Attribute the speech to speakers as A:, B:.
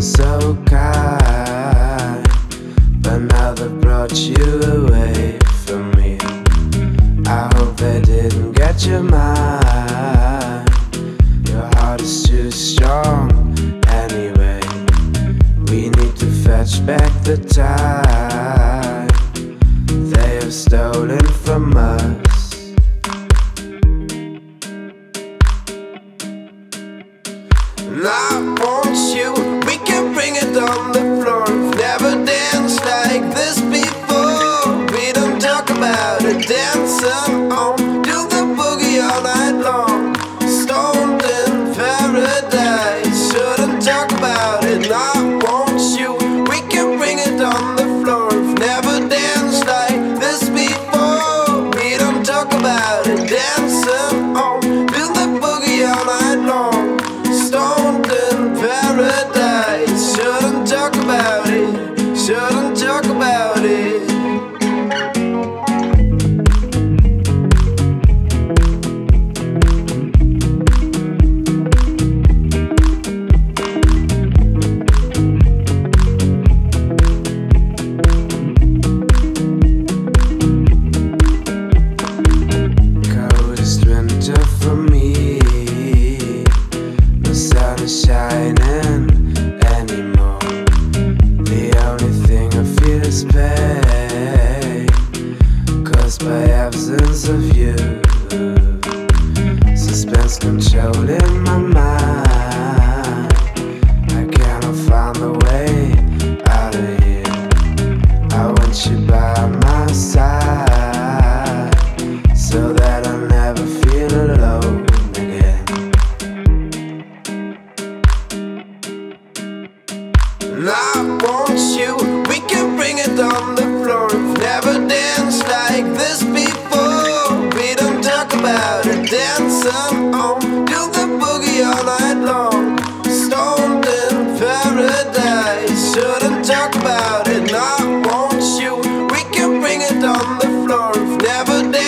A: so kind, but now they brought you away from me. I hope they didn't get your mind. Your heart is too strong anyway. We need to fetch back the time they have stolen from us. I want you, by absence of you. Suspense controlling night long. Stoned in paradise. Shouldn't talk about it, I want you. We can bring it on the floor if never did.